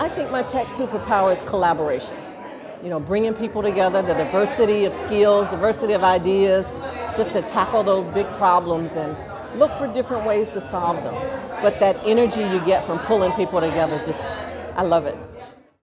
I think my tech superpower is collaboration. You know, bringing people together, the diversity of skills, diversity of ideas, just to tackle those big problems and look for different ways to solve them. But that energy you get from pulling people together, just, I love it.